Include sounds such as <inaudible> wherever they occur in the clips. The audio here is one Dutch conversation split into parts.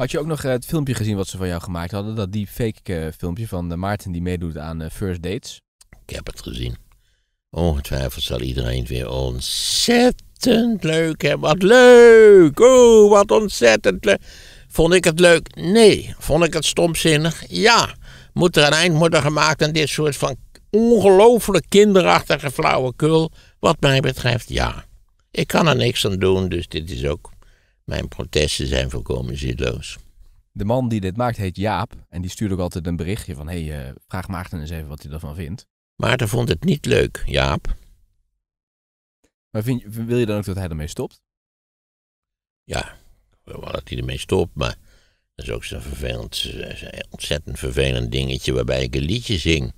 Had je ook nog eh, het filmpje gezien wat ze van jou gemaakt hadden? Dat die fake eh, filmpje van eh, Maarten die meedoet aan First Dates. Ik heb het gezien. Ongetwijfeld zal iedereen het weer ontzettend leuk hebben. Wat leuk! Oh, wat ontzettend leuk. Vond ik het leuk? Nee. Vond ik het stomzinnig? Ja. Moet er een eind worden gemaakt aan dit soort van ongelooflijk kinderachtige flauwekul? Wat mij betreft, ja. Ik kan er niks aan doen, dus dit is ook... Mijn protesten zijn volkomen zinloos. De man die dit maakt heet Jaap. En die stuurt ook altijd een berichtje van... Hé, hey, eh, vraag Maarten eens even wat hij ervan vindt. Maarten vond het niet leuk, Jaap. Maar vind, wil je dan ook dat hij ermee stopt? Ja, ik wil wel dat hij ermee stopt, maar dat is ook zo'n vervelend, zo'n ontzettend vervelend dingetje waarbij ik een liedje zing.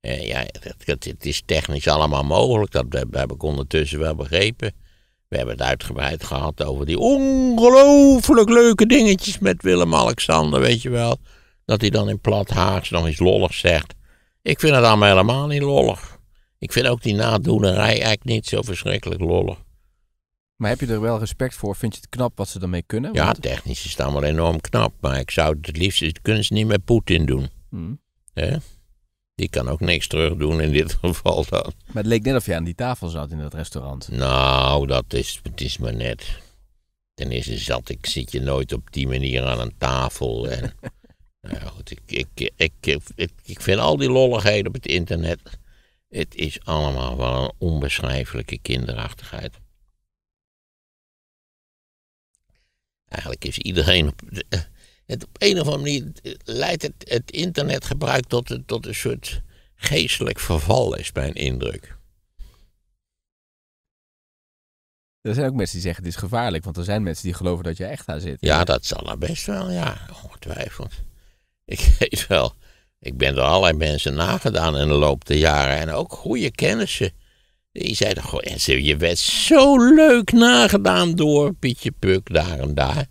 Eh, ja, het, het, het is technisch allemaal mogelijk, dat heb ik ondertussen wel begrepen. We hebben het uitgebreid gehad over die ongelooflijk leuke dingetjes met Willem-Alexander, weet je wel. Dat hij dan in plat Haags nog iets lolligs zegt. Ik vind het allemaal helemaal niet lollig. Ik vind ook die nadoenerij eigenlijk niet zo verschrikkelijk lollig. Maar heb je er wel respect voor? Vind je het knap wat ze ermee kunnen? Ja, Want- technisch is het allemaal enorm knap. Maar ik zou het het liefst de kunst niet met Poetin doen. Hmm. Hè? Die kan ook niks terug doen in dit <laughs> geval dan. Maar het leek net of je aan die tafel zat in dat restaurant. Nou, dat is, het is maar net. Ten eerste zat ik, zit je nooit op die manier aan een tafel. En, <laughs> nou ja, goed, ik, ik, ik, ik, ik, ik vind al die lolligheden op het internet. Het is allemaal wel een onbeschrijfelijke kinderachtigheid. Eigenlijk is iedereen op. Het, op een of andere manier leidt het, het internetgebruik tot, een- tot een soort geestelijk verval, is mijn indruk. Er zijn ook mensen die zeggen het is gevaarlijk. Want er zijn mensen die geloven dat je echt daar zit. Ja, dat zal er best wel, ja, ongetwijfeld. Ik <laughs> weet wel, ik ben door allerlei mensen nagedaan in de loop der jaren. En ook goede kennissen. Die zeiden gewoon, je werd zo leuk nagedaan door Pietje Puk daar en daar.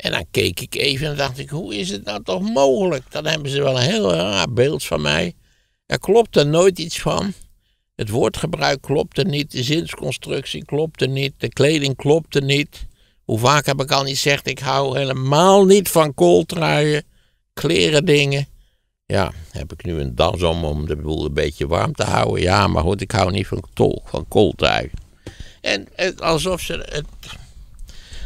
En dan keek ik even en dacht ik, hoe is het nou toch mogelijk? Dan hebben ze wel een heel raar beeld van mij. Er klopt er nooit iets van. Het woordgebruik klopte niet, de zinsconstructie klopte niet, de kleding klopte niet. Hoe vaak heb ik al niet gezegd, ik hou helemaal niet van kooltruien, kleren dingen. Ja, heb ik nu een das om om de boel een beetje warm te houden? Ja, maar goed, ik hou niet van, tol, van kooltrui. En alsof ze het...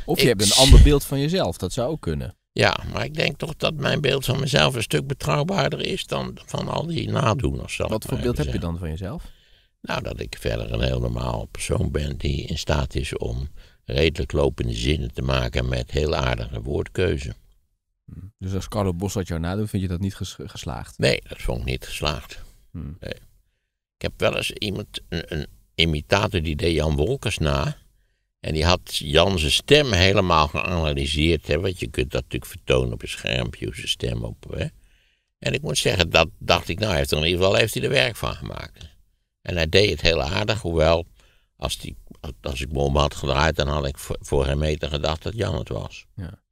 Of je Ik- hebt een ander beeld van jezelf. Dat zou ook kunnen. Ja, maar ik denk toch dat mijn beeld van mezelf een stuk betrouwbaarder is dan van al die nadoeners. Wat voor beeld heb je dan van jezelf? Nou, dat ik verder een heel normaal persoon ben die in staat is om redelijk lopende zinnen te maken met heel aardige woordkeuze. Dus als Carlo Bos wat jou nadoet, vind je dat niet ges- geslaagd? Nee, dat vond ik niet geslaagd. Hmm. Nee. Ik heb wel eens iemand, een, een imitator, die deed Jan Wolkers na. En die had Jan zijn stem helemaal geanalyseerd. Hè, want je kunt dat natuurlijk vertonen op een schermpje, zijn stem op. Hè. En ik moet zeggen, dat dacht ik, nou, heeft er in ieder geval heeft hij er werk van gemaakt. En hij deed het heel aardig, hoewel, als, die, als ik me om had gedraaid, dan had ik voor, geen meter gedacht dat Jan het was. Ja.